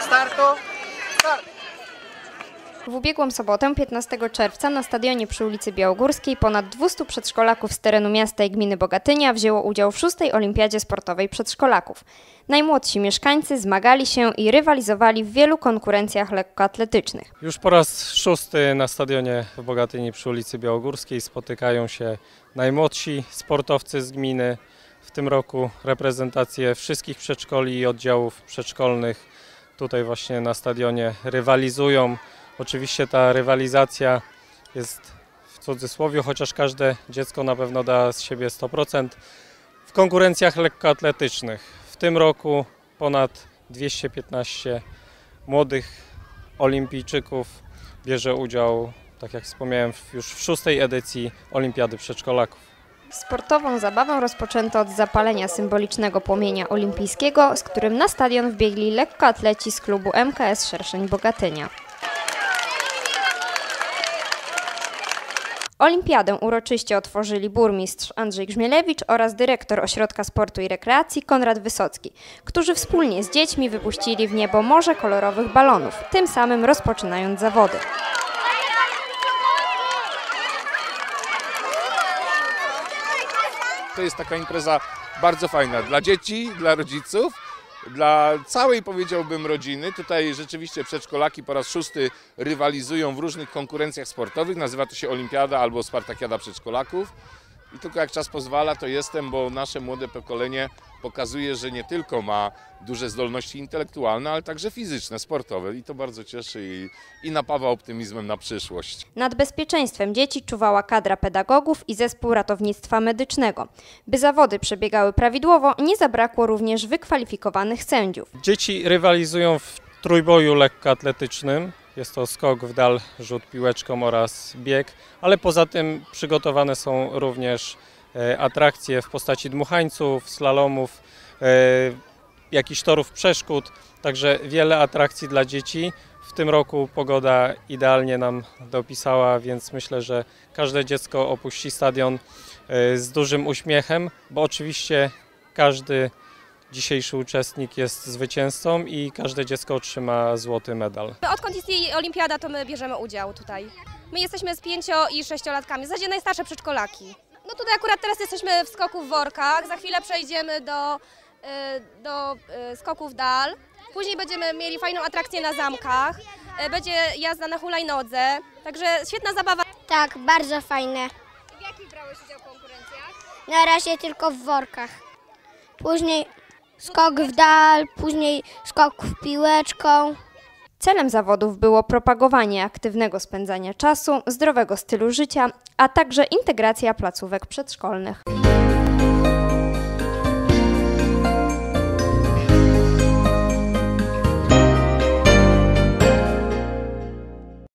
startu. Start. W ubiegłą sobotę, 15 czerwca, na stadionie przy ulicy Białogórskiej ponad 200 przedszkolaków z terenu miasta i gminy Bogatynia wzięło udział w szóstej olimpiadzie sportowej przedszkolaków. Najmłodsi mieszkańcy zmagali się i rywalizowali w wielu konkurencjach lekkoatletycznych. Już po raz szósty na stadionie w Bogatyni przy ulicy Białogórskiej spotykają się najmłodsi sportowcy z gminy. W tym roku reprezentacje wszystkich przedszkoli i oddziałów przedszkolnych tutaj właśnie na stadionie rywalizują. Oczywiście ta rywalizacja jest w cudzysłowie, chociaż każde dziecko na pewno da z siebie 100% w konkurencjach lekkoatletycznych. W tym roku ponad 215 młodych olimpijczyków bierze udział, tak jak wspomniałem, już w szóstej edycji Olimpiady Przedszkolaków. Sportową zabawę rozpoczęto od zapalenia symbolicznego płomienia olimpijskiego, z którym na stadion wbiegli lekkoatleci z klubu MKS Szerszeń Bogatynia. Olimpiadę uroczyście otworzyli burmistrz Andrzej Grzmielewicz oraz dyrektor Ośrodka Sportu i Rekreacji Konrad Wysocki, którzy wspólnie z dziećmi wypuścili w niebo morze kolorowych balonów, tym samym rozpoczynając zawody. To jest taka impreza bardzo fajna dla dzieci, dla rodziców, dla całej powiedziałbym rodziny. Tutaj rzeczywiście przedszkolaki po raz szósty rywalizują w różnych konkurencjach sportowych. Nazywa to się Olimpiada albo Spartakiada Przedszkolaków. I tylko jak czas pozwala, to jestem, bo nasze młode pokolenie pokazuje, że nie tylko ma duże zdolności intelektualne, ale także fizyczne, sportowe. I to bardzo cieszy i, i napawa optymizmem na przyszłość. Nad bezpieczeństwem dzieci czuwała kadra pedagogów i zespół ratownictwa medycznego. By zawody przebiegały prawidłowo, nie zabrakło również wykwalifikowanych sędziów. Dzieci rywalizują w trójboju lekkoatletycznym. Jest to skok w dal, rzut piłeczką oraz bieg, ale poza tym przygotowane są również atrakcje w postaci dmuchańców, slalomów, e, jakichś torów przeszkód, także wiele atrakcji dla dzieci. W tym roku pogoda idealnie nam dopisała, więc myślę, że każde dziecko opuści stadion e, z dużym uśmiechem, bo oczywiście każdy dzisiejszy uczestnik jest zwycięzcą i każde dziecko otrzyma złoty medal. Odkąd istnieje olimpiada, to my bierzemy udział tutaj. My jesteśmy z pięcio i sześciolatkami, w zasadzie najstarsze przedszkolaki. No tutaj akurat teraz jesteśmy w skoku w workach, za chwilę przejdziemy do, y, do y, skoku w dal. Później będziemy mieli fajną atrakcję na zamkach, y, będzie jazda na hulajnodze, także świetna zabawa. Tak, bardzo fajne. W jakich brałeś udział w konkurencjach? Na razie tylko w workach. Później skok w dal, później skok w piłeczką. Celem zawodów było propagowanie aktywnego spędzania czasu, zdrowego stylu życia, a także integracja placówek przedszkolnych.